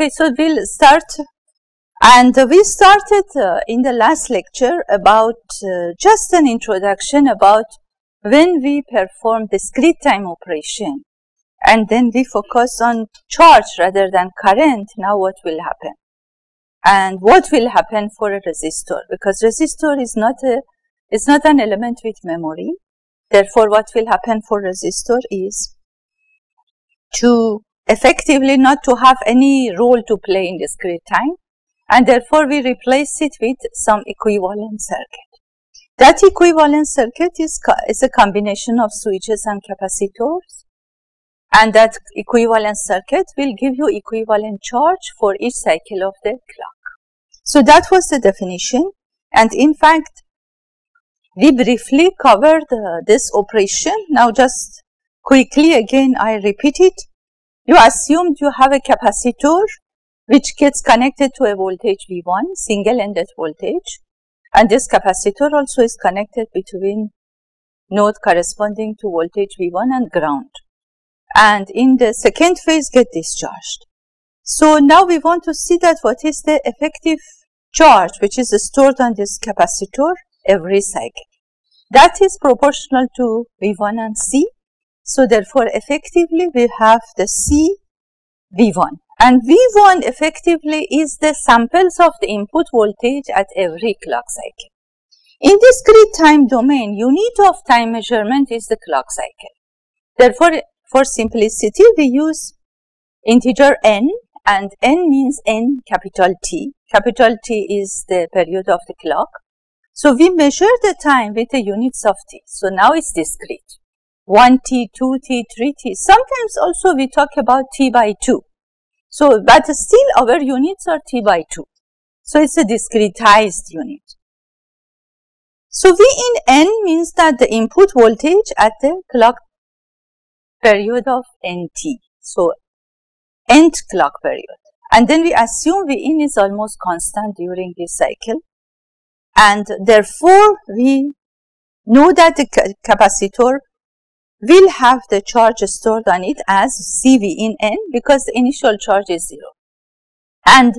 Okay, so we'll start and we started uh, in the last lecture about uh, just an introduction about when we perform discrete time operation and then we focus on charge rather than current, now what will happen? And what will happen for a resistor? Because resistor is not a is not an element with memory. Therefore, what will happen for resistor is to effectively not to have any role to play in discrete time and therefore we replace it with some equivalent circuit. That equivalent circuit is, is a combination of switches and capacitors and that equivalent circuit will give you equivalent charge for each cycle of the clock. So that was the definition and in fact we briefly covered uh, this operation. Now just quickly again I repeat it. You assumed you have a capacitor which gets connected to a voltage V1, single ended voltage. And this capacitor also is connected between node corresponding to voltage V1 and ground. And in the second phase get discharged. So now we want to see that what is the effective charge which is stored on this capacitor every cycle. That is proportional to V1 and C so therefore, effectively we have the C V1 and V1 effectively is the samples of the input voltage at every clock cycle. In discrete time domain, unit of time measurement is the clock cycle. Therefore, for simplicity, we use integer n and n means n capital T. Capital T is the period of the clock. So, we measure the time with the units of T. So, now it's discrete. 1t, 2t, 3t. Sometimes also we talk about t by 2. So, but still our units are t by 2. So, it's a discretized unit. So, V in n means that the input voltage at the clock period of nt. So, nth clock period. And then we assume V in is almost constant during this cycle. And therefore, we know that the capacitor will have the charge stored on it as CV in N because the initial charge is 0. And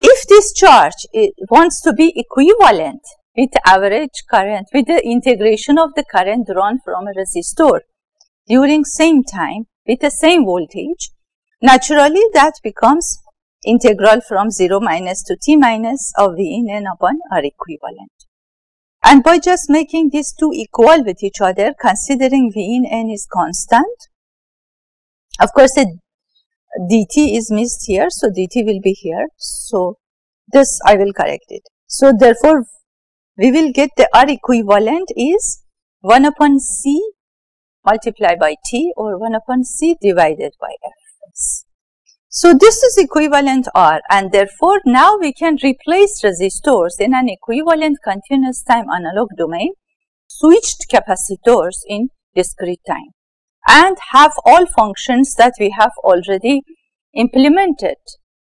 if this charge eh, wants to be equivalent with average current, with the integration of the current drawn from a resistor during same time with the same voltage, naturally that becomes integral from 0 minus to t minus of V in N upon R equivalent. And by just making these two equal with each other, considering V in n is constant, of course, the dt is missed here, so dt will be here. So, this I will correct it. So, therefore, we will get the R equivalent is 1 upon C multiplied by T or 1 upon C divided by F. So, this is equivalent R and therefore, now we can replace resistors in an equivalent continuous time analog domain, switched capacitors in discrete time and have all functions that we have already implemented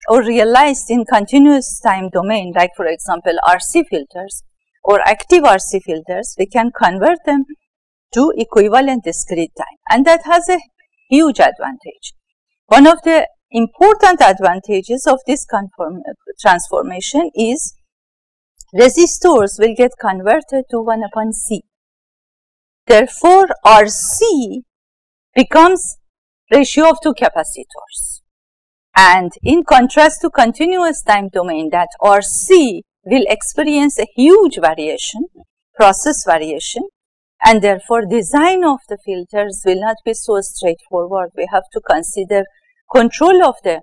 or realized in continuous time domain like for example RC filters or active RC filters, we can convert them to equivalent discrete time and that has a huge advantage. One of the important advantages of this transformation is resistors will get converted to 1 upon C. Therefore, RC becomes ratio of two capacitors. And in contrast to continuous time domain that RC will experience a huge variation, process variation, and therefore design of the filters will not be so straightforward. We have to consider control of the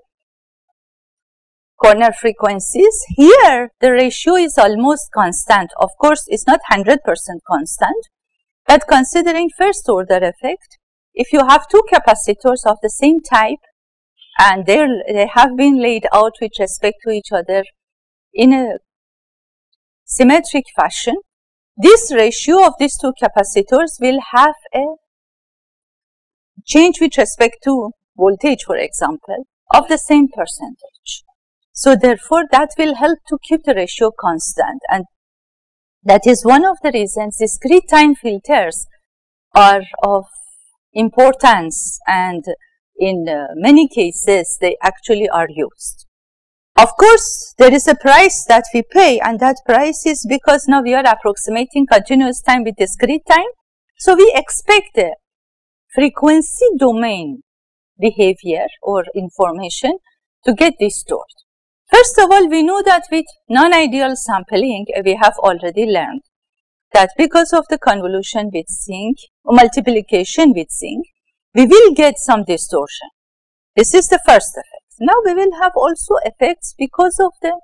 corner frequencies. Here, the ratio is almost constant. Of course, it's not 100% constant, but considering first order effect, if you have two capacitors of the same type and they have been laid out with respect to each other in a symmetric fashion, this ratio of these two capacitors will have a change with respect to voltage for example of the same percentage. So therefore that will help to keep the ratio constant and that is one of the reasons discrete time filters are of importance and in uh, many cases they actually are used. Of course, there is a price that we pay and that price is because now we are approximating continuous time with discrete time. So, we expect the frequency domain behavior or information to get distorted. First of all, we know that with non-ideal sampling, we have already learned that because of the convolution with sinc, or multiplication with sinc, we will get some distortion. This is the first effect. Now we will have also effects because of the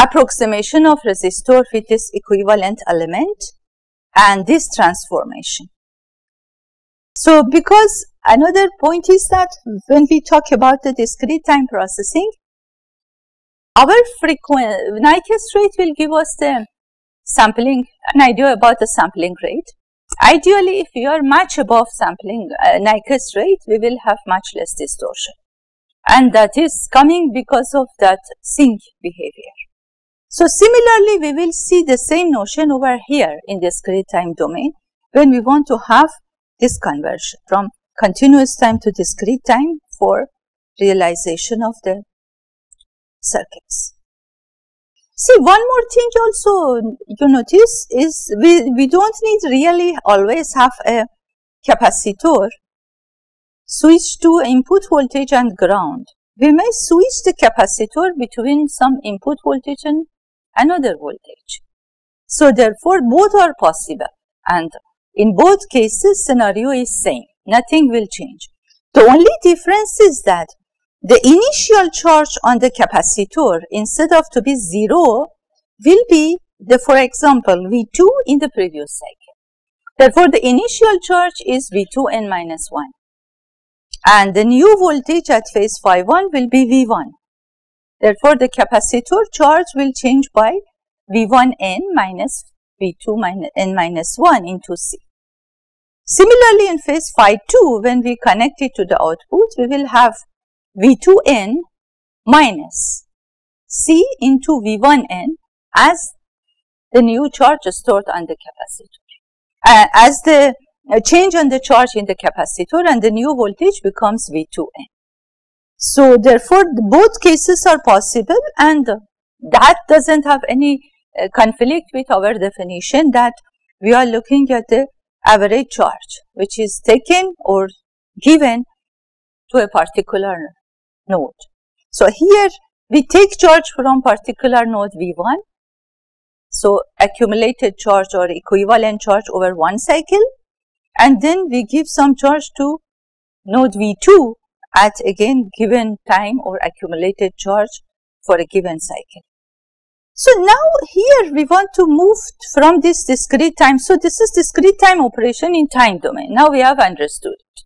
approximation of resistor with this equivalent element and this transformation. So because another point is that when we talk about the discrete time processing, our frequent Nyquist rate will give us the sampling, an idea about the sampling rate. Ideally, if we are much above sampling uh, Nyquist rate, we will have much less distortion. And that is coming because of that sinc behavior. So similarly, we will see the same notion over here in discrete time domain when we want to have this conversion from continuous time to discrete time for realization of the circuits. See, one more thing also you notice is we, we don't need really always have a capacitor switch to input voltage and ground. We may switch the capacitor between some input voltage and another voltage. So, therefore, both are possible and in both cases scenario is same, nothing will change. The only difference is that the initial charge on the capacitor instead of to be 0 will be the for example V2 in the previous cycle. Therefore, the initial charge is V2 n minus 1 and the new voltage at phase phi 1 will be V1. Therefore, the capacitor charge will change by V1 n minus V2 minus n minus 1 into C. Similarly, in phase phi 2 when we connect it to the output, we will have V2n minus C into V1n as the new charge stored on the capacitor. Uh, as the uh, change on the charge in the capacitor and the new voltage becomes V2n. So, therefore, both cases are possible and that does not have any uh, conflict with our definition that we are looking at the average charge which is taken or given to a particular node. So here we take charge from particular node V1. So accumulated charge or equivalent charge over one cycle and then we give some charge to node V2 at again given time or accumulated charge for a given cycle. So now here we want to move from this discrete time. So this is discrete time operation in time domain. Now we have understood it.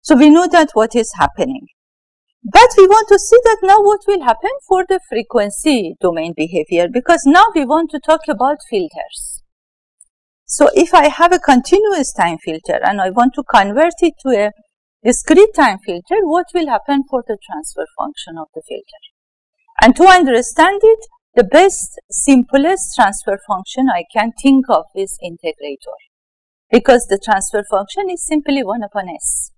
So we know that what is happening. But we want to see that now what will happen for the frequency domain behavior because now we want to talk about filters. So if I have a continuous time filter and I want to convert it to a discrete time filter, what will happen for the transfer function of the filter? And to understand it, the best, simplest transfer function I can think of is integrator because the transfer function is simply 1 upon s.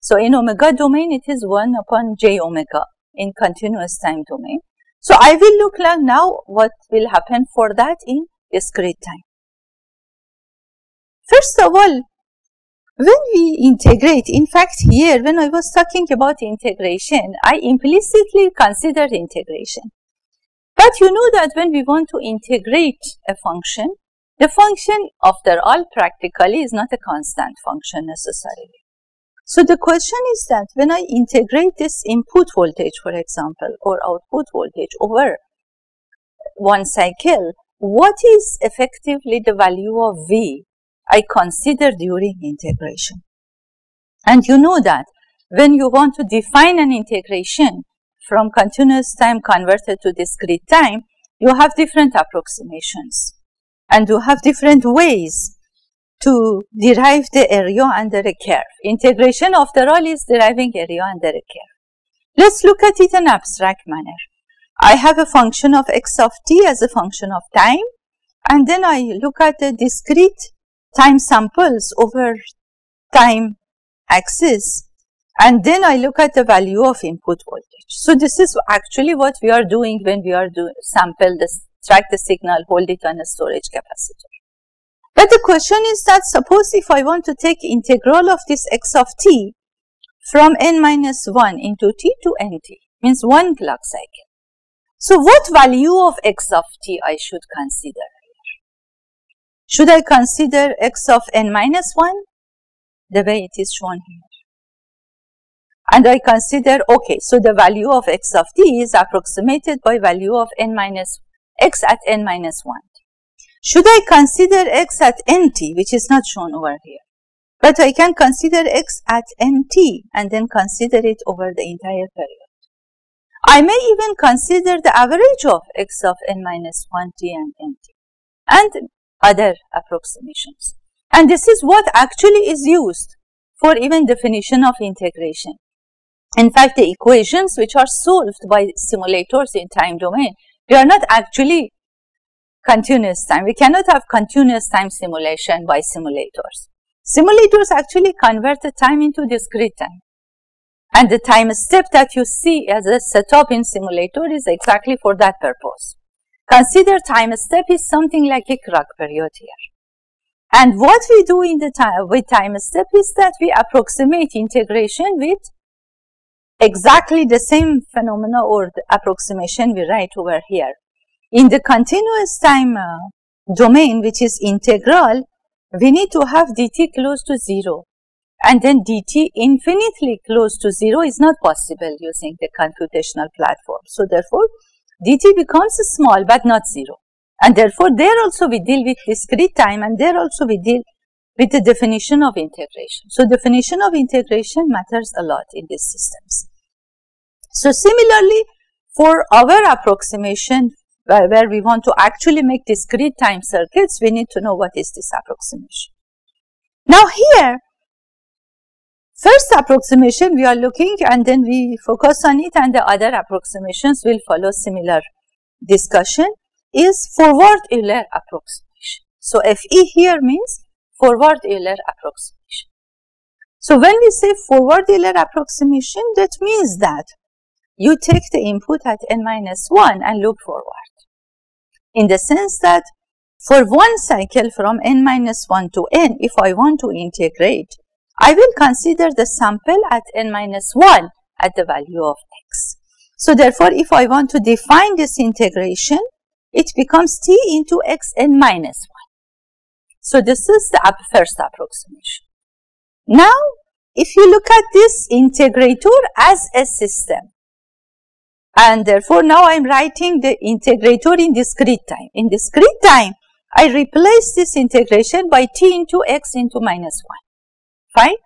So in omega domain, it is 1 upon j omega in continuous time domain. So I will look like now what will happen for that in discrete time. First of all, when we integrate, in fact here when I was talking about integration, I implicitly considered integration. But you know that when we want to integrate a function, the function after all practically is not a constant function necessarily. So the question is that when I integrate this input voltage, for example, or output voltage over one cycle, what is effectively the value of V I consider during integration? And you know that when you want to define an integration from continuous time converted to discrete time, you have different approximations and you have different ways to derive the area under a curve. Integration after all is deriving area under a curve. Let's look at it in abstract manner. I have a function of x of t as a function of time and then I look at the discrete time samples over time axis and then I look at the value of input voltage. So this is actually what we are doing when we are doing sample this, track the signal, hold it on a storage capacitor. But the question is that suppose if I want to take integral of this x of t from n minus 1 into t to nt, means one clock cycle. So what value of x of t I should consider here? Should I consider x of n minus 1 the way it is shown here? And I consider, okay, so the value of x of t is approximated by value of n minus x at n minus 1. Should I consider x at nt, which is not shown over here? But I can consider x at nt and then consider it over the entire period. I may even consider the average of x of n minus 1t and nt and other approximations. And this is what actually is used for even definition of integration. In fact, the equations which are solved by simulators in time domain, they are not actually continuous time. We cannot have continuous time simulation by simulators. Simulators actually convert the time into discrete time. And the time step that you see as a setup in simulator is exactly for that purpose. Consider time step is something like a clock period here. And what we do in the time with time step is that we approximate integration with exactly the same phenomena or the approximation we write over here. In the continuous time uh, domain, which is integral, we need to have dt close to 0 and then dt infinitely close to 0 is not possible using the computational platform. So, therefore, dt becomes small but not 0 and therefore, there also we deal with discrete time and there also we deal with the definition of integration. So, definition of integration matters a lot in these systems. So, similarly, for our approximation where, where we want to actually make discrete time circuits, we need to know what is this approximation. Now, here, first approximation we are looking and then we focus on it and the other approximations will follow similar discussion is forward Euler approximation. So, FE here means forward Euler approximation. So, when we say forward Euler approximation, that means that you take the input at n minus 1 and look forward. In the sense that for one cycle from n minus 1 to n, if I want to integrate, I will consider the sample at n minus 1 at the value of x. So, therefore, if I want to define this integration, it becomes t into x n minus 1. So, this is the first approximation. Now, if you look at this integrator as a system, and therefore now I am writing the integrator in discrete time. In discrete time, I replace this integration by t into x into minus 1. Fine?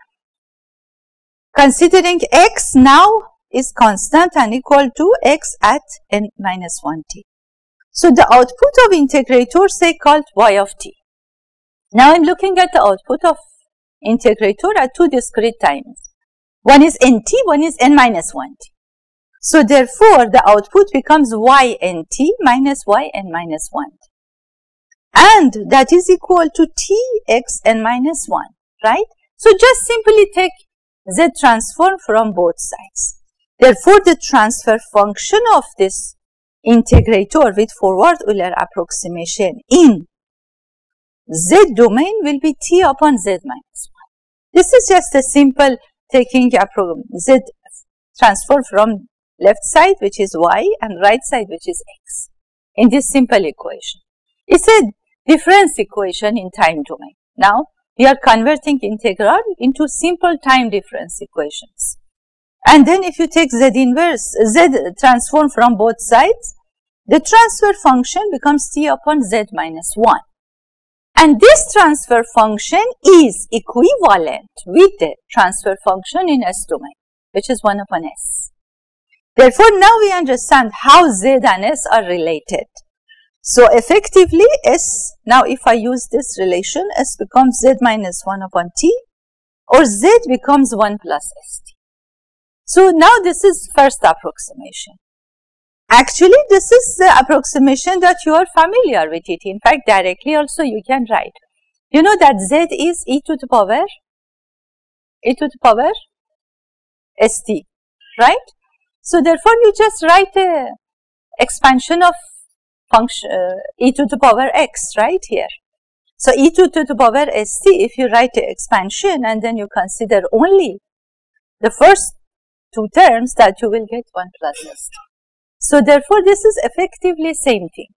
Considering x now is constant and equal to x at n minus 1t. So the output of integrator say called y of t. Now I'm looking at the output of integrator at two discrete times. One is nt, one is n minus 1t. So therefore the output becomes y n t minus y n minus 1. And that is equal to t x n minus 1, right? So just simply take z transform from both sides. Therefore the transfer function of this integrator with forward Euler approximation in z domain will be t upon z minus 1. This is just a simple taking z transform from left side which is y and right side which is x in this simple equation. It's a difference equation in time domain. Now, we are converting integral into simple time difference equations. And then if you take z inverse, z transform from both sides, the transfer function becomes t upon z minus 1. And this transfer function is equivalent with the transfer function in S domain, which is 1 upon S. Therefore, now we understand how Z and S are related. So, effectively S, now if I use this relation, S becomes Z minus 1 upon T or Z becomes 1 plus ST. So, now this is first approximation. Actually, this is the approximation that you are familiar with it. In fact, directly also you can write. You know that Z is e to the power, e to the power st, right? So therefore, you just write a expansion of function uh, e to the power x right here. So e to, to the power st, if you write the expansion and then you consider only the first two terms that you will get 1 plus st. So therefore, this is effectively same thing.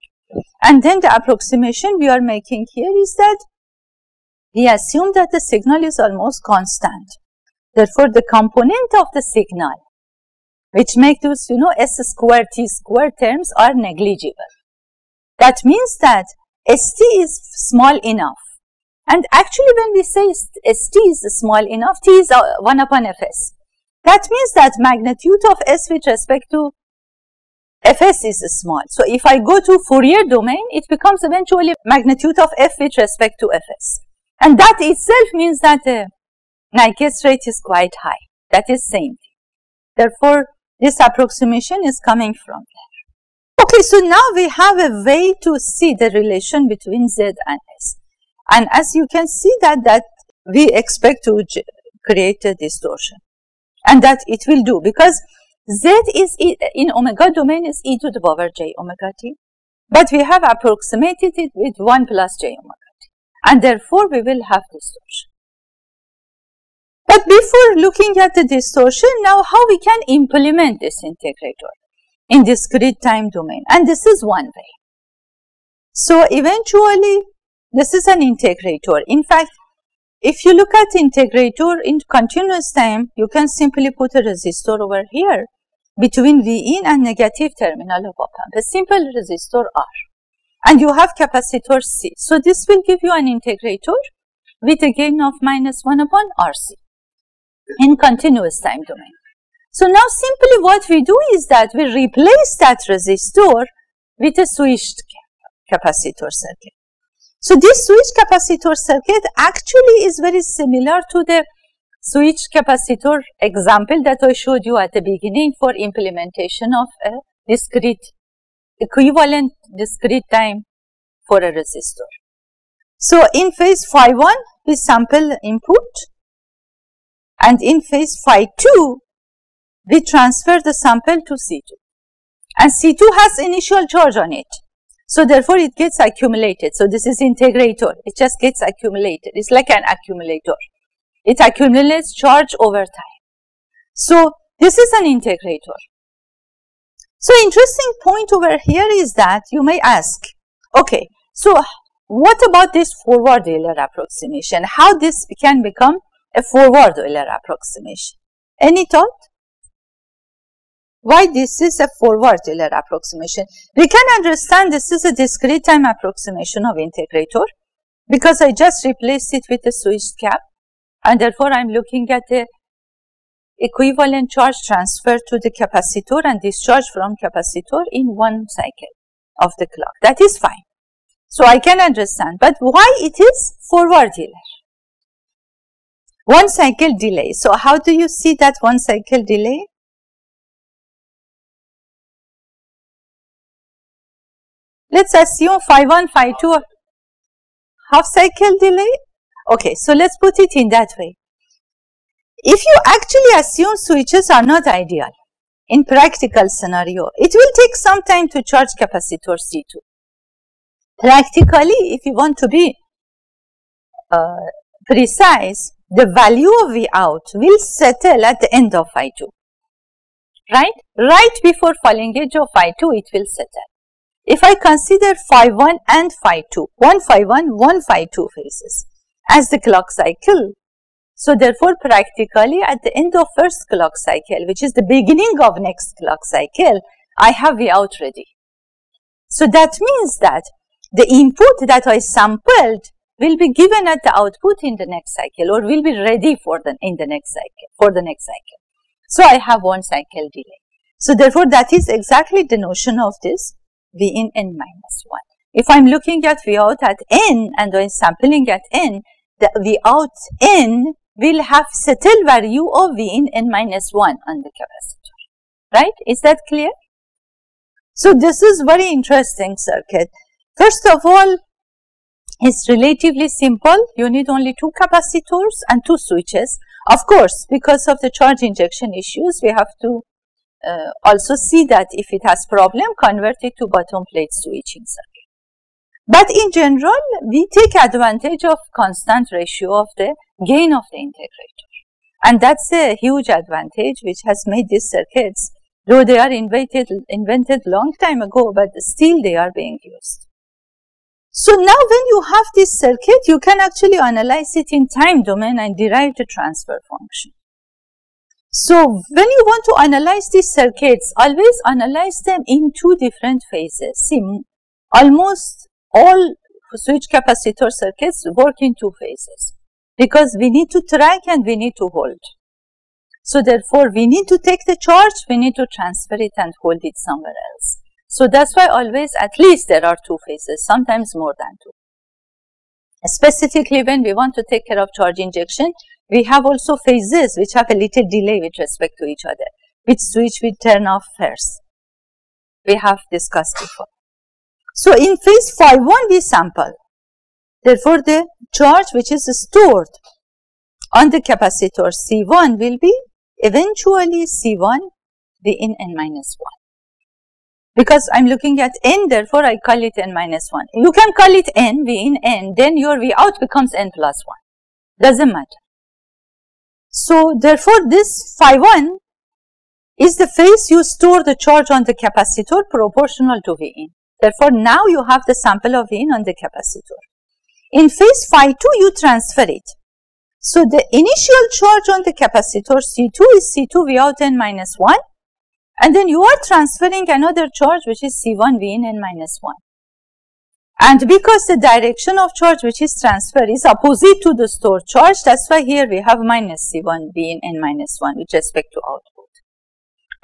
And then the approximation we are making here is that we assume that the signal is almost constant. Therefore, the component of the signal which make those, you know, s square t square terms are negligible. That means that st is small enough. And actually when we say st is small enough, t is uh, 1 upon fs. That means that magnitude of s with respect to fs is small. So if I go to Fourier domain, it becomes eventually magnitude of f with respect to fs. And that itself means that the Nyquist rate is quite high. That is same thing. Therefore, this approximation is coming from there. Okay, so now we have a way to see the relation between Z and S. And as you can see that, that we expect to create a distortion. And that it will do because Z is e, in omega domain is e to the power j omega t. But we have approximated it with 1 plus j omega t. And therefore, we will have distortion. But before looking at the distortion, now how we can implement this integrator in discrete time domain. And this is one way. So eventually, this is an integrator. In fact, if you look at integrator in continuous time, you can simply put a resistor over here between V in and negative terminal of op amp, a simple resistor R. And you have capacitor C. So this will give you an integrator with a gain of minus 1 upon RC in continuous time domain. So now simply what we do is that we replace that resistor with a switched capacitor circuit. So this switched capacitor circuit actually is very similar to the switched capacitor example that I showed you at the beginning for implementation of a discrete equivalent discrete time for a resistor. So in phase phi 1 we sample input and in phase phi 2, we transfer the sample to C2. And C2 has initial charge on it. So therefore, it gets accumulated. So this is integrator. It just gets accumulated. It's like an accumulator. It accumulates charge over time. So this is an integrator. So interesting point over here is that you may ask, okay, so what about this forward Euler approximation? How this can become a forward Euler approximation. Any thought? Why this is a forward Euler approximation? We can understand this is a discrete time approximation of integrator because I just replaced it with a switched cap and therefore I am looking at the equivalent charge transfer to the capacitor and discharge from capacitor in one cycle of the clock. That is fine. So I can understand. But why it is forward Euler? One cycle delay. So how do you see that one cycle delay? Let's assume phi 1, phi 2 half cycle delay. Okay, so let's put it in that way. If you actually assume switches are not ideal in practical scenario, it will take some time to charge capacitor C2. Practically, if you want to be uh, precise, the value of V out will settle at the end of phi 2. Right? Right before falling edge of phi 2, it will settle. If I consider phi 1 and phi 2, one phi 1, one phi 2 phases as the clock cycle. So therefore, practically at the end of first clock cycle, which is the beginning of next clock cycle, I have V out ready. So that means that the input that I sampled will be given at the output in the next cycle or will be ready for the in the next cycle for the next cycle. So I have one cycle delay. So therefore that is exactly the notion of this V in n minus 1. If I'm looking at V out at n and I'm sampling at n, the V out n will have settle value of V in n minus 1 on the capacitor. Right? Is that clear? So this is very interesting circuit. First of all, is relatively simple. You need only two capacitors and two switches. Of course, because of the charge injection issues, we have to uh, also see that if it has problem, convert it to bottom plate switching circuit. But in general, we take advantage of constant ratio of the gain of the integrator. And that's a huge advantage which has made these circuits, though they are invented, invented long time ago, but still they are being used. So now when you have this circuit, you can actually analyze it in time domain and derive the transfer function. So when you want to analyze these circuits, always analyze them in two different phases. See, almost all switch capacitor circuits work in two phases because we need to track and we need to hold. So therefore, we need to take the charge, we need to transfer it and hold it somewhere else. So that's why always at least there are two phases, sometimes more than two. Specifically when we want to take care of charge injection, we have also phases which have a little delay with respect to each other, which switch we turn off first. We have discussed before. So in phase phi 1 we sample. Therefore, the charge which is stored on the capacitor C1 will be eventually C1 the in n minus 1 because I'm looking at n, therefore I call it n minus 1. You can call it n, v in n, then your v out becomes n plus 1. Doesn't matter. So, therefore, this phi 1 is the phase you store the charge on the capacitor proportional to V in. Therefore, now you have the sample of V in on the capacitor. In phase phi 2, you transfer it. So, the initial charge on the capacitor C2 is C2 V out n minus 1 and then you are transferring another charge which is C1 V in n minus 1. And because the direction of charge which is transferred is opposite to the stored charge, that's why here we have minus C1 V in n minus 1 with respect to output.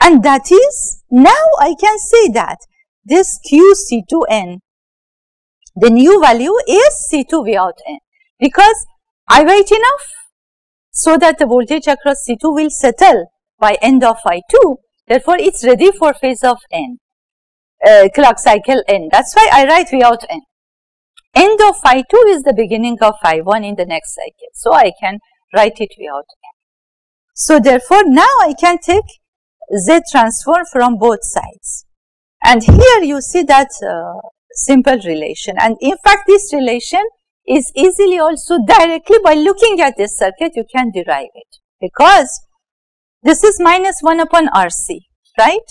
And that is, now I can say that this Q C2n, the new value is C2 V out n because I wait enough so that the voltage across C2 will settle by end of phi 2 Therefore, it's ready for phase of n, uh, clock cycle n. That's why I write V out n. End of phi 2 is the beginning of phi 1 in the next cycle. So, I can write it V out n. So, therefore, now I can take Z transform from both sides. And here you see that uh, simple relation. And in fact, this relation is easily also directly by looking at this circuit, you can derive it. Because this is minus 1 upon RC, right?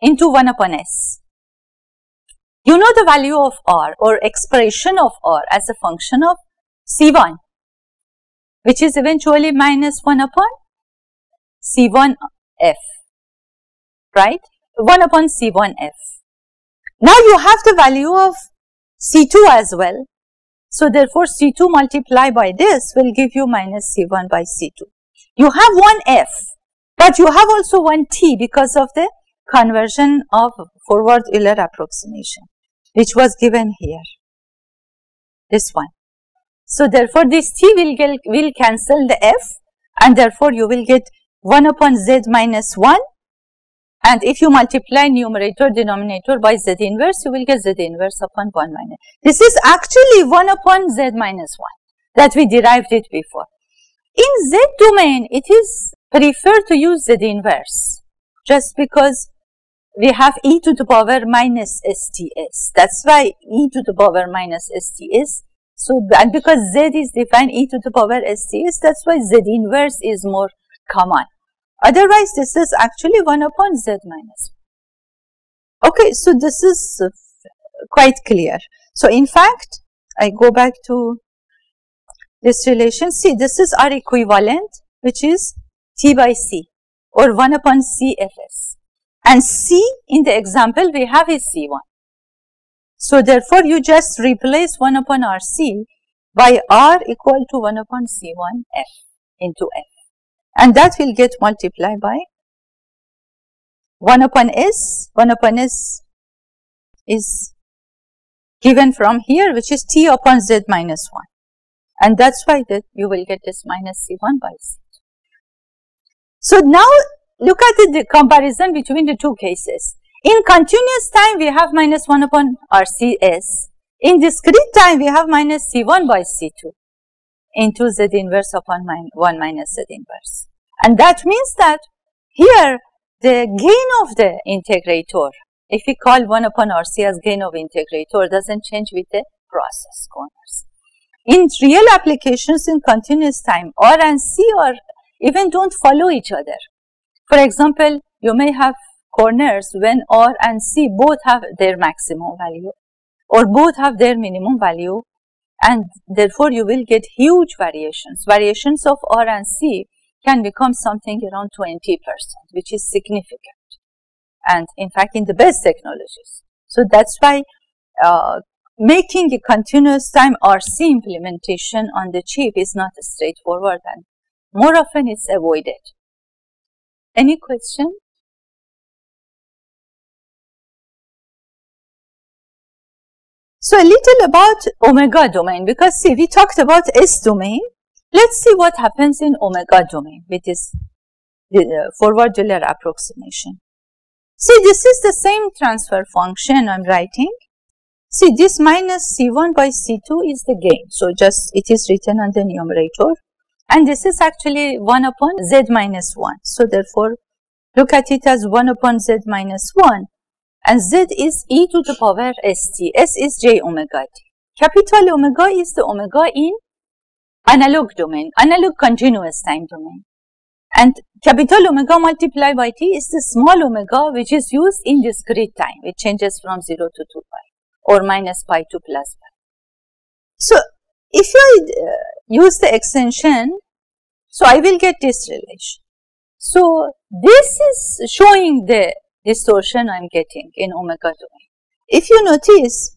Into 1 upon S. You know the value of R or expression of R as a function of C1, which is eventually minus 1 upon C1F, right? 1 upon C1F. Now you have the value of C2 as well. So therefore, C2 multiplied by this will give you minus C1 by C2. You have one F, but you have also one T because of the conversion of forward Euler approximation, which was given here, this one. So, therefore, this T will, get, will cancel the F and therefore, you will get 1 upon Z minus 1 and if you multiply numerator denominator by Z inverse, you will get Z inverse upon 1 minus. This is actually 1 upon Z minus 1 that we derived it before. In Z domain, it is preferred to use Z inverse just because we have e to the power minus STS. That's why e to the power minus STS. So, and because Z is defined e to the power STS, that's why Z inverse is more common. Otherwise, this is actually 1 upon Z minus 1. Okay, so this is quite clear. So, in fact, I go back to this relation. See, this is our equivalent, which is T by C or 1 upon CFS. And C in the example we have is C1. So, therefore, you just replace 1 upon RC by R equal to 1 upon C1 F into F. And that will get multiplied by 1 upon S, 1 upon S is given from here which is T upon Z minus 1 and that's why that you will get this minus C1 by C2. So now look at the, the comparison between the two cases. In continuous time we have minus 1 upon RCS. In discrete time we have minus C1 by C2 into Z inverse upon 1 minus Z inverse. And that means that here the gain of the integrator, if we call 1 upon RC as gain of integrator, doesn't change with the process corners. In real applications in continuous time, R and C are even don't follow each other. For example, you may have corners when R and C both have their maximum value or both have their minimum value and therefore you will get huge variations. Variations of R and C can become something around 20%, which is significant. And in fact, in the best technologies. So that's why uh, making a continuous time RC implementation on the chip is not straightforward and more often it's avoided. Any question? So a little about omega domain because see we talked about S domain. Let's see what happens in omega domain with this the forward Euler approximation. See this is the same transfer function I'm writing. See this minus C1 by C2 is the gain. So just it is written on the numerator and this is actually 1 upon Z minus 1. So therefore look at it as 1 upon Z minus 1 and z is e to the power st. s is j omega t. Capital omega is the omega in analog domain, analog continuous time domain. And capital omega multiplied by t is the small omega which is used in discrete time. It changes from 0 to 2 pi or minus pi to plus pi. So, if I uh, use the extension, so I will get this relation. So, this is showing the distortion I'm getting in omega domain. If you notice,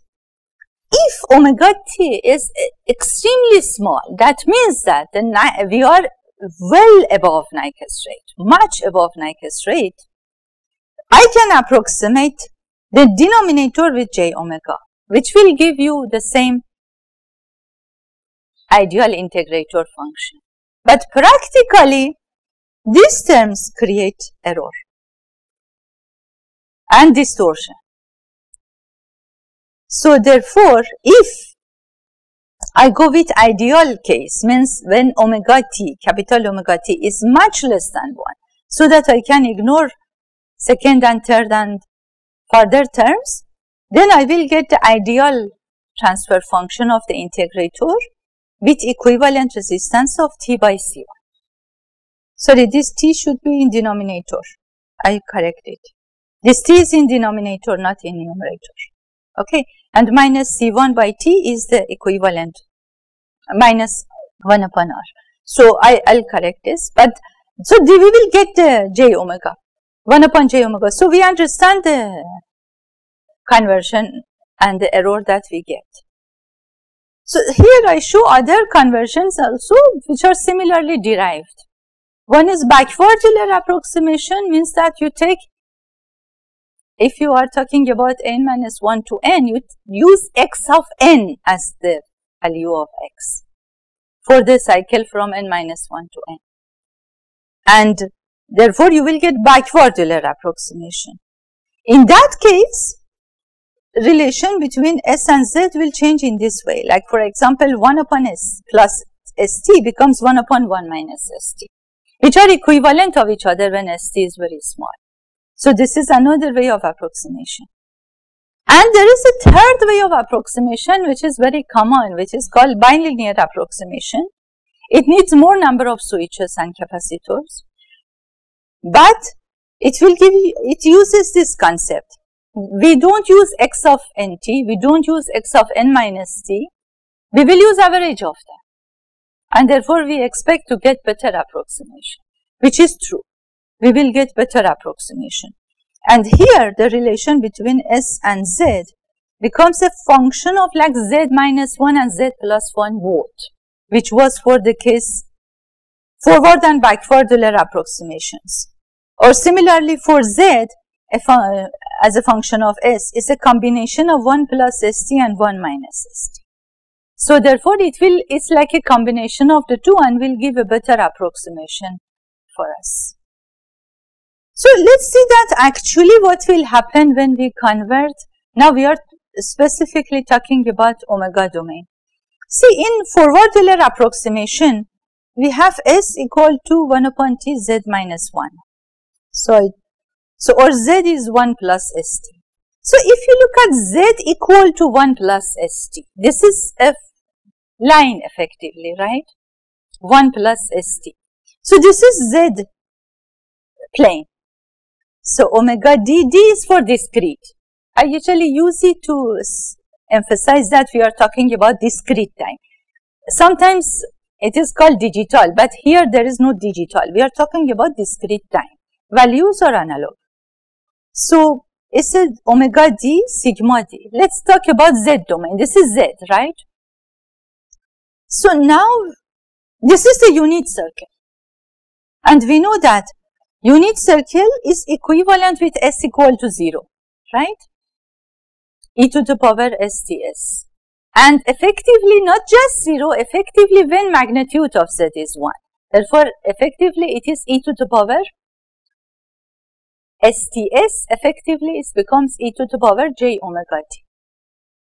if omega t is extremely small, that means that the we are well above Nyquist rate, much above Nyquist rate. I can approximate the denominator with j omega, which will give you the same ideal integrator function. But practically, these terms create error and distortion. So therefore, if I go with ideal case means when omega t, capital omega t is much less than 1, so that I can ignore second and third and further terms, then I will get the ideal transfer function of the integrator with equivalent resistance of t by c1. Sorry, this t should be in denominator. I correct it. This t is in denominator, not in numerator. Okay, and minus c1 by t is the equivalent minus 1 upon r. So I, I'll correct this, but so we will get the j omega 1 upon j omega. So we understand the conversion and the error that we get. So here I show other conversions also which are similarly derived. One is backward Euler approximation means that you take if you are talking about n minus 1 to n, you use x of n as the value of x for the cycle from n minus 1 to n. And therefore, you will get backward Euler approximation. In that case, relation between s and z will change in this way. Like for example, 1 upon s plus st becomes 1 upon 1 minus st, which are equivalent of each other when st is very small. So this is another way of approximation. And there is a third way of approximation which is very common which is called bilinear approximation. It needs more number of switches and capacitors, but it will give you, it uses this concept. We don't use x of nt, we don't use x of n minus t, we will use average of them. And therefore, we expect to get better approximation, which is true we will get better approximation. And here the relation between S and Z becomes a function of like Z minus 1 and Z plus 1 both, which was for the case forward and backward Euler approximations. Or similarly for Z, a as a function of S, is a combination of 1 plus St and 1 minus St. So therefore, it will, it's like a combination of the two and will give a better approximation for us. So let's see that actually what will happen when we convert. Now we are specifically talking about omega domain. See in forward Euler approximation, we have S equal to 1 upon T Z minus 1. So I So, or z is 1 plus st. So, if you look at z equal to 1 plus st, this is a line effectively, right? 1 plus st. So, this is z plane. So, omega d, d is for discrete. I usually use it to emphasize that we are talking about discrete time. Sometimes it is called digital, but here there is no digital. We are talking about discrete time. Values are analog. So, it's omega d sigma d. Let's talk about z domain. This is z, right? So now, this is the unit circle. And we know that unit circle is equivalent with s equal to 0, right? e to the power sts. And effectively, not just 0, effectively when magnitude of z is 1. Therefore, effectively it is e to the power sts, effectively it becomes e to the power j omega t.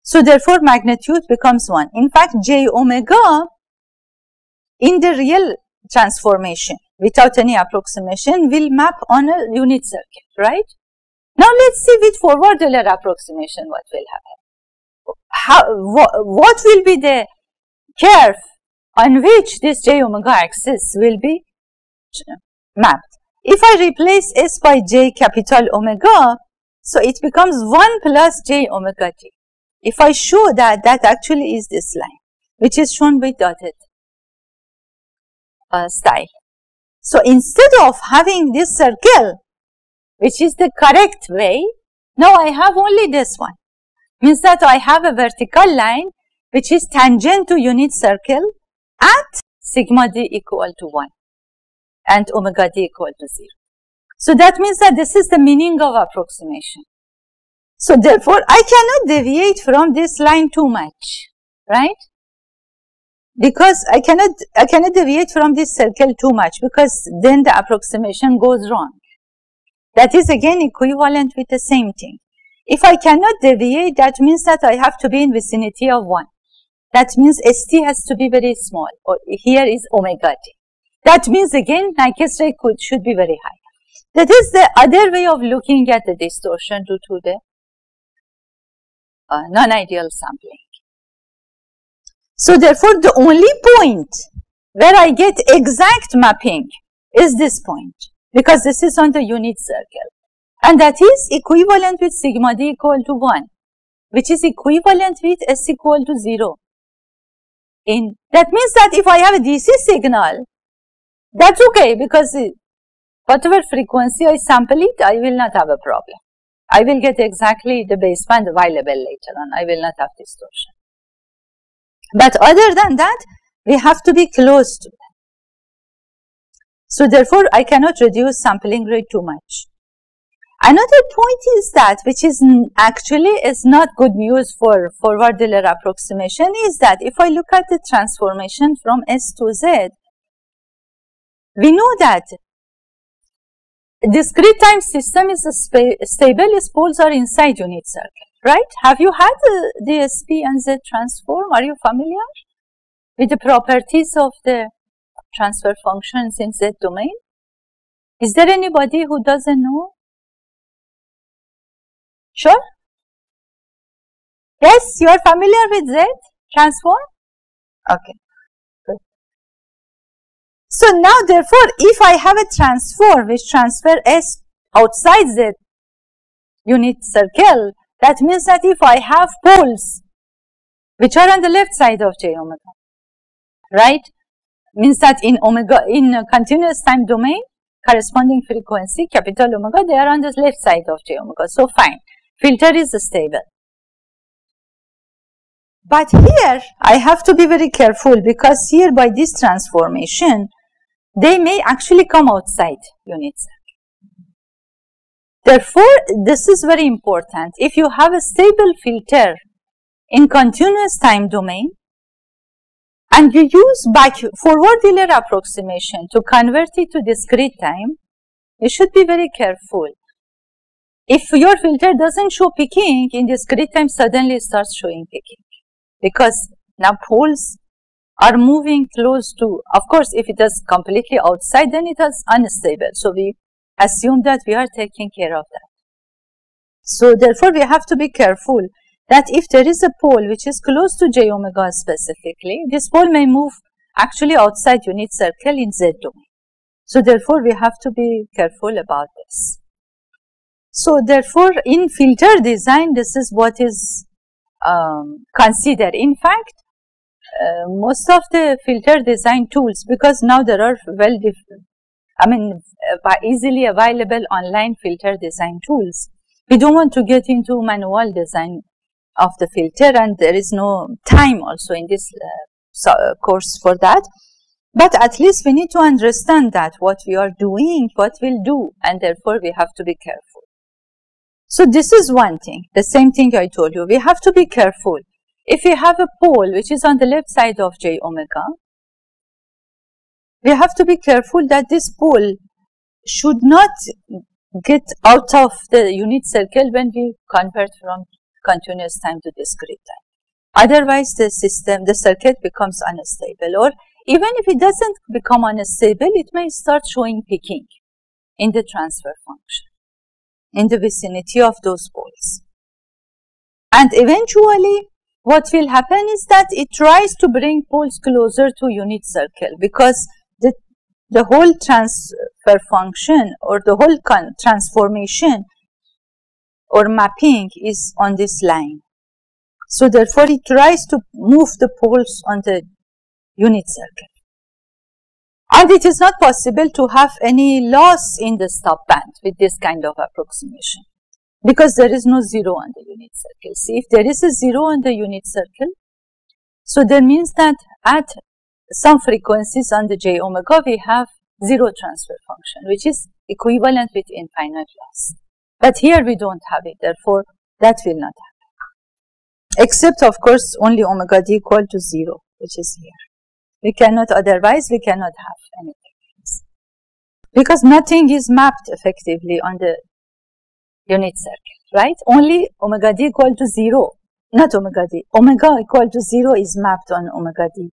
So, therefore, magnitude becomes 1. In fact, j omega in the real transformation without any approximation will map on a unit circle, right? Now, let us see with forward Euler approximation what will happen. How, wh what will be the curve on which this j omega axis will be mapped? If I replace s by j capital omega, so it becomes 1 plus j omega t. If I show that, that actually is this line, which is shown with dotted uh, style. So instead of having this circle, which is the correct way, now I have only this one. Means that I have a vertical line which is tangent to unit circle at sigma d equal to 1 and omega d equal to 0. So that means that this is the meaning of approximation. So therefore, I cannot deviate from this line too much, right? Because I cannot, I cannot deviate from this circle too much because then the approximation goes wrong. That is again equivalent with the same thing. If I cannot deviate, that means that I have to be in vicinity of 1. That means ST has to be very small, or here is omega t. That means again, Nyquist rate could, should be very high. That is the other way of looking at the distortion due to the uh, non-ideal sampling. So therefore, the only point where I get exact mapping is this point because this is on the unit circle and that is equivalent with sigma d equal to 1 which is equivalent with s equal to 0. In That means that if I have a DC signal, that's okay because whatever frequency I sample it, I will not have a problem. I will get exactly the baseband available later on. I will not have distortion. But other than that, we have to be close to them. So therefore, I cannot reduce sampling rate too much. Another point is that, which is actually is not good news for forward Euler approximation, is that if I look at the transformation from S to Z, we know that discrete time system is stable if poles are inside unit circle, right? Have you had the DSP and Z transform? Are you familiar with the properties of the transfer functions in Z domain? Is there anybody who doesn't know? Sure? Yes, you are familiar with Z transform? Okay. So now therefore, if I have a transform which transfer S outside the unit circle, that means that if I have poles which are on the left side of j omega, right, means that in omega, in continuous time domain, corresponding frequency, capital omega, they are on the left side of j omega. So fine, filter is stable. But here, I have to be very careful because here by this transformation, they may actually come outside unit. Therefore, this is very important. If you have a stable filter in continuous time domain and you use back forward Euler approximation to convert it to discrete time, you should be very careful. If your filter doesn't show peaking in discrete time, suddenly it starts showing peaking because now poles are moving close to, of course, if it is completely outside, then it is unstable. So we assume that we are taking care of that. So therefore, we have to be careful that if there is a pole which is close to j omega specifically, this pole may move actually outside unit circle in z domain. So therefore, we have to be careful about this. So therefore, in filter design, this is what is um, considered. In fact, uh, most of the filter design tools, because now there are well, I mean, uh, easily available online filter design tools. We don't want to get into manual design of the filter and there is no time also in this uh, so, uh, course for that. But at least we need to understand that what we are doing, what we'll do, and therefore we have to be careful. So this is one thing, the same thing I told you. We have to be careful. If we have a pole which is on the left side of j omega, we have to be careful that this pole should not get out of the unit circle when we convert from continuous time to discrete time. Otherwise, the system, the circuit becomes unstable or even if it doesn't become unstable, it may start showing peaking in the transfer function in the vicinity of those poles. And eventually, what will happen is that it tries to bring poles closer to unit circle because the, the whole transfer function or the whole transformation or mapping is on this line. So therefore, it tries to move the poles on the unit circle. And it is not possible to have any loss in the stop band with this kind of approximation because there is no zero on the unit circle. See, if there is a zero on the unit circle, so that means that at some frequencies on the j omega, we have zero transfer function, which is equivalent with infinite loss. But here we don't have it, therefore that will not happen except of course only omega d equal to 0 which is here. We cannot otherwise we cannot have anything else. Because nothing is mapped effectively on the unit circle, right? Only omega d equal to 0, not omega d. Omega equal to 0 is mapped on omega d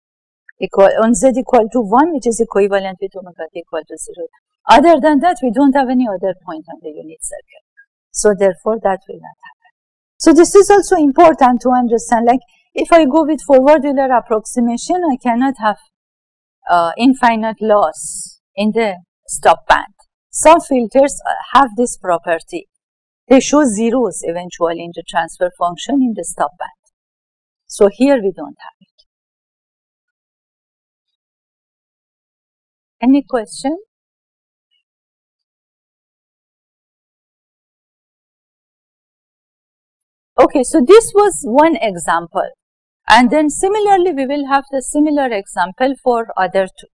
equal on z equal to 1 which is equivalent with omega d equal to 0. Other than that we don't have any other point on the unit circle. So therefore that will not happen. So this is also important to understand. Like if I go with forward Euler approximation, I cannot have uh, infinite loss in the stop band. Some filters uh, have this property. They show zeros eventually in the transfer function in the stop band. So here we don't have it. Any question? Okay, so this was one example. And then similarly, we will have the similar example for other two.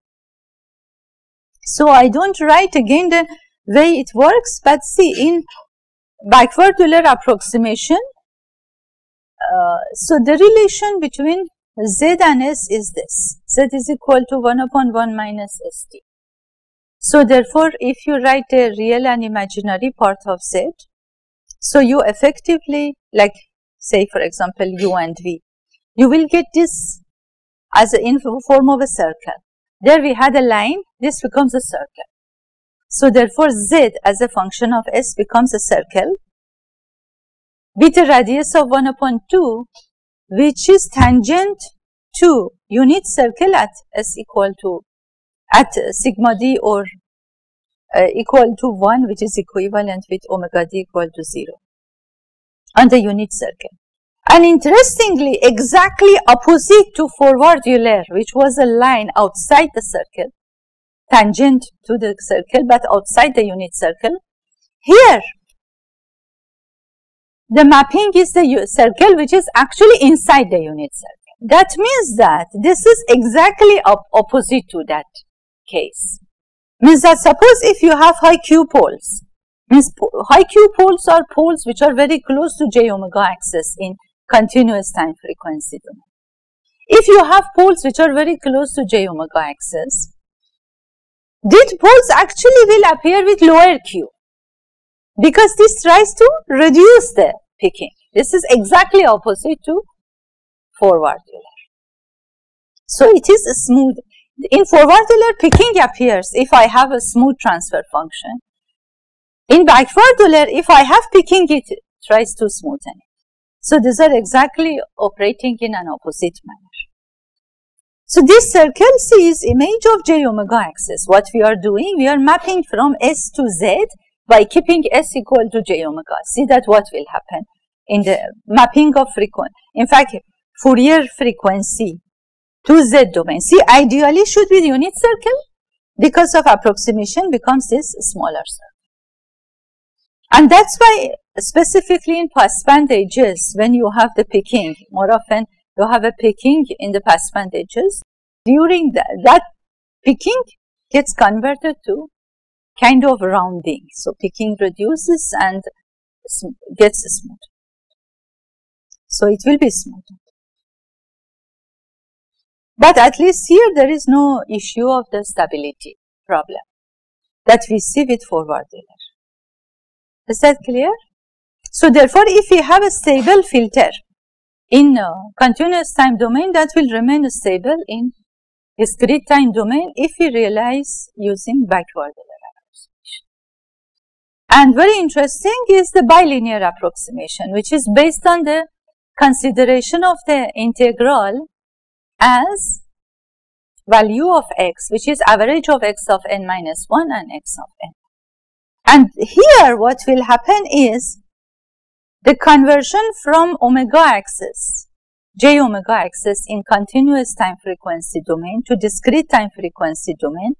So I don't write again the way it works, but see in backward Euler approximation, uh, so the relation between z and s is this. z is equal to 1 upon 1 minus st. So therefore, if you write a real and imaginary part of z, so you effectively like say for example u and v, you will get this as a, in form of a circle. There we had a line, this becomes a circle. So therefore z as a function of s becomes a circle with a radius of 1 upon 2 which is tangent to unit circle at s equal to at sigma d or uh, equal to 1 which is equivalent with omega d equal to 0 on the unit circle. And interestingly, exactly opposite to forward Euler, which was a line outside the circle, tangent to the circle, but outside the unit circle, here the mapping is the circle which is actually inside the unit circle. That means that this is exactly op opposite to that case means that suppose if you have high Q poles, means high Q poles are poles which are very close to j omega axis in continuous time frequency domain. If you have poles which are very close to j omega axis, these poles actually will appear with lower Q because this tries to reduce the picking. This is exactly opposite to forward Euler. So it is smooth in forward Euler picking appears if I have a smooth transfer function. In backward Euler, if I have picking, it tries to smoothen it. So these are exactly operating in an opposite manner. So this circle sees image of j omega axis. What we are doing, we are mapping from S to Z by keeping S equal to j omega. See that what will happen in the mapping of frequency. In fact, Fourier frequency to Z domain. See, ideally should be the unit circle because of approximation becomes this smaller circle. And that's why specifically in passband edges, when you have the picking, more often you have a picking in the edges. During that, that picking gets converted to kind of rounding. So picking reduces and gets smooth. So it will be smooth. But at least here there is no issue of the stability problem that we see with forward Euler. Is that clear? So therefore, if we have a stable filter in uh, continuous time domain, that will remain stable in discrete time domain if we realize using backward approximation. And very interesting is the bilinear approximation, which is based on the consideration of the integral as value of x, which is average of x of n minus 1 and x of n. And here what will happen is the conversion from omega axis, j omega axis in continuous time frequency domain to discrete time frequency domain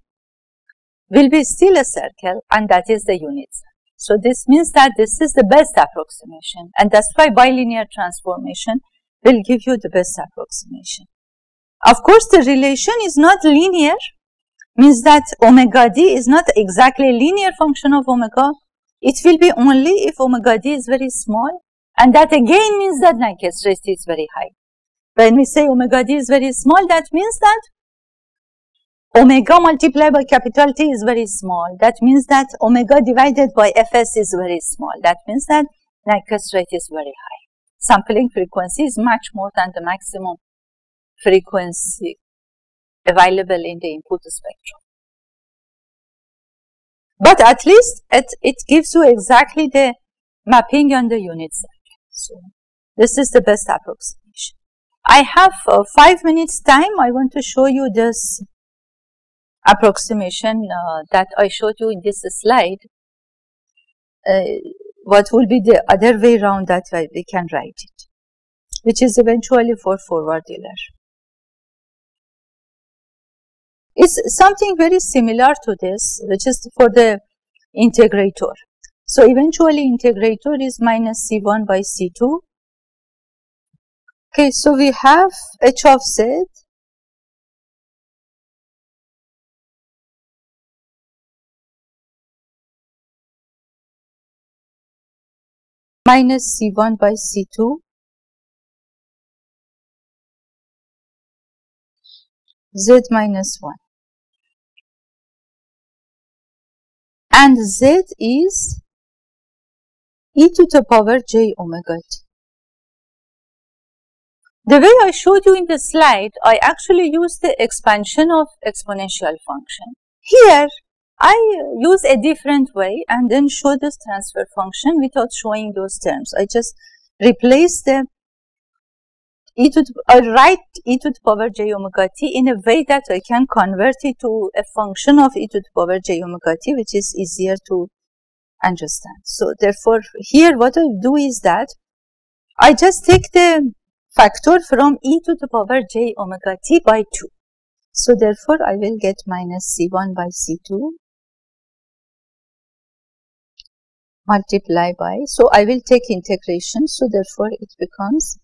will be still a circle and that is the unit circle. So this means that this is the best approximation and that's why bilinear transformation will give you the best approximation. Of course, the relation is not linear, means that omega d is not exactly a linear function of omega. It will be only if omega d is very small and that again means that Nyquist rate is very high. When we say omega d is very small, that means that omega multiplied by capital T is very small. That means that omega divided by Fs is very small. That means that Nyquist rate is very high. Sampling frequency is much more than the maximum frequency available in the input spectrum. But at least it, it gives you exactly the mapping on the unit circle. So, this is the best approximation. I have uh, five minutes time. I want to show you this approximation uh, that I showed you in this slide. Uh, what will be the other way around that we can write it, which is eventually for forward Euler. It's something very similar to this, which is for the integrator. So eventually integrator is minus C1 by C2. Okay, so we have H of Z minus C1 by C2 Z minus 1. And z is e to the power j omega t. The way I showed you in the slide, I actually used the expansion of exponential function. Here, I use a different way and then show this transfer function without showing those terms. I just replace the e to the, write e to the power j omega t in a way that I can convert it to a function of e to the power j omega t, which is easier to understand. So therefore, here what I do is that I just take the factor from e to the power j omega t by 2. So therefore, I will get minus c1 by c2 multiply by, so I will take integration, so therefore it becomes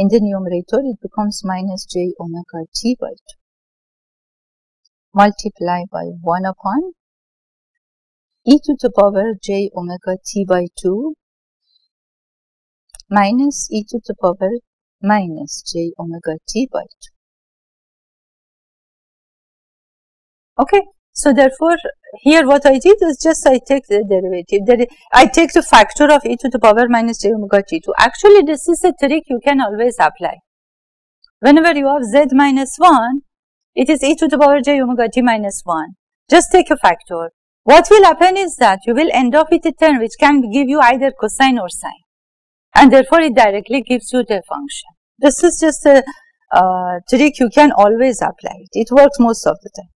in the numerator, it becomes minus j omega t by 2. Multiply by 1 upon e to the power j omega t by 2 minus e to the power minus j omega t by 2. Okay. So therefore, here what I did is just I take the derivative. I take the factor of e to the power minus j omega t2. Actually, this is a trick you can always apply. Whenever you have z minus 1, it is e to the power j omega t minus 1. Just take a factor. what will happen is that you will end up with a term which can give you either cosine or sine. And therefore, it directly gives you the function. This is just a uh, trick you can always apply it. It works most of the time.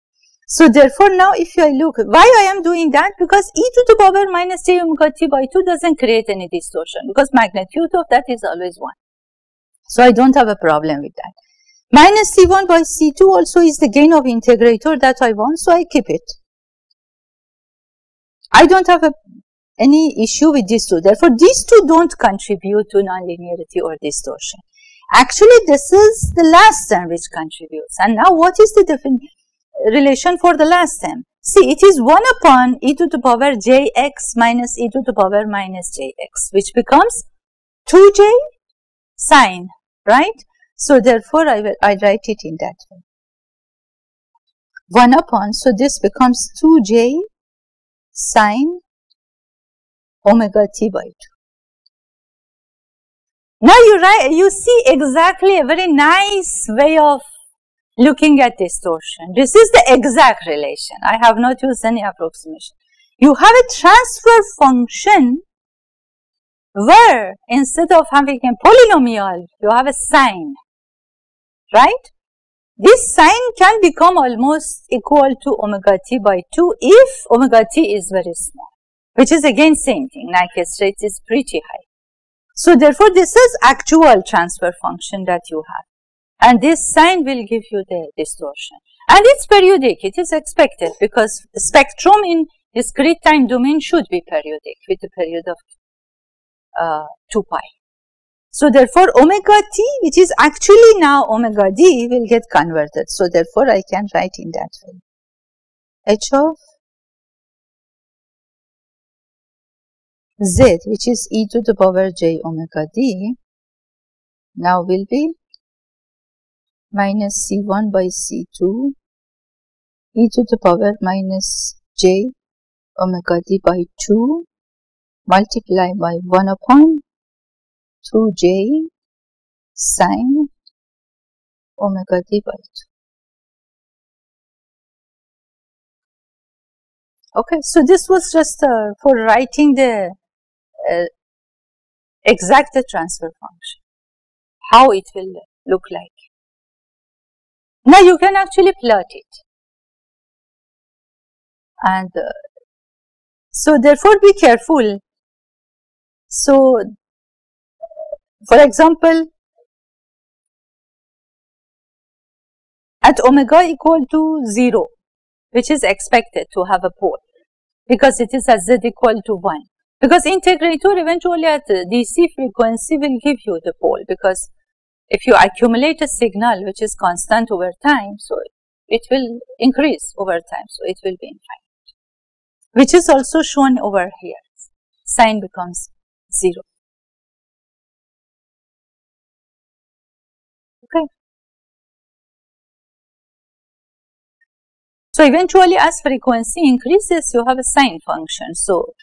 So therefore, now if I look, why I am doing that? Because e to the power minus j omega t by 2 doesn't create any distortion because magnitude of that is always 1. So I don't have a problem with that. Minus c1 by c2 also is the gain of integrator that I want, so I keep it. I don't have a, any issue with these two. Therefore, these two don't contribute to nonlinearity or distortion. Actually, this is the last term which contributes. And now what is the relation for the last term? See, it is 1 upon e to the power jx minus e to the power minus jx, which becomes 2j sine, right? So, therefore, I will I write it in that way. 1 upon, so this becomes 2j sine omega t by 2. Now you write, you see exactly a very nice way of looking at distortion. This is the exact relation. I have not used any approximation. You have a transfer function where instead of having a polynomial, you have a sine, right? This sine can become almost equal to omega t by 2 if omega t is very small, which is again same thing, Nyquist rate is pretty high. So therefore, this is actual transfer function that you have. And this sine will give you the distortion. And it's periodic, it is expected because spectrum in discrete time domain should be periodic with a period of uh, 2 pi. So therefore, omega t, which is actually now omega d, will get converted. So therefore, I can write in that way. h of z which is e to the power j omega d now will be minus c1 by c2 e to the power minus j omega d by 2 multiply by 1 upon 2j sine omega d by 2. Okay, so this was just uh, for writing the uh, exact transfer function, how it will look like. Now you can actually plot it. And uh, so therefore be careful. So for example, at omega equal to 0, which is expected to have a pole because it is at z equal to 1. Because integrator eventually at the DC frequency will give you the pole because if you accumulate a signal which is constant over time, so it will increase over time, so it will be infinite. Which is also shown over here. Sine becomes 0. Okay. So eventually as frequency increases, you have a sine function. So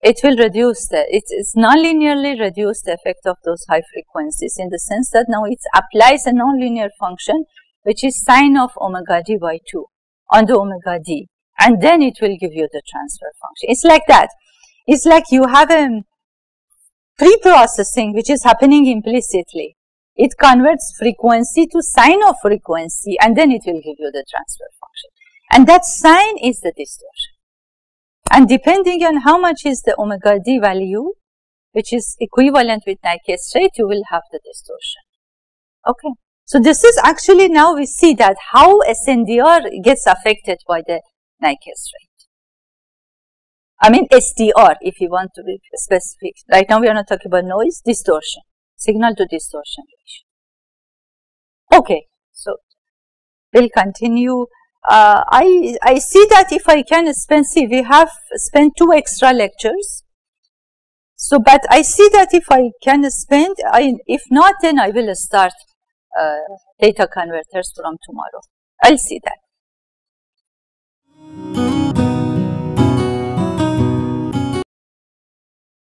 it will reduce the, it is nonlinearly reduce the effect of those high frequencies in the sense that now it applies a nonlinear function which is sine of omega d by 2 on the omega d and then it will give you the transfer function. It's like that. It's like you have a pre-processing which is happening implicitly. It converts frequency to sine of frequency and then it will give you the transfer function. And that sine is the distortion. And depending on how much is the omega d value, which is equivalent with Nyquist rate, you will have the distortion. Okay. So this is actually now we see that how SNDR gets affected by the Nyquist rate. I mean SDR if you want to be specific. Right now we are not talking about noise, distortion, signal to distortion ratio. Okay. So we'll continue uh, I, I see that if I can spend, see we have spent two extra lectures. So, but I see that if I can spend, I, if not then I will start uh, data converters from tomorrow. I'll see that.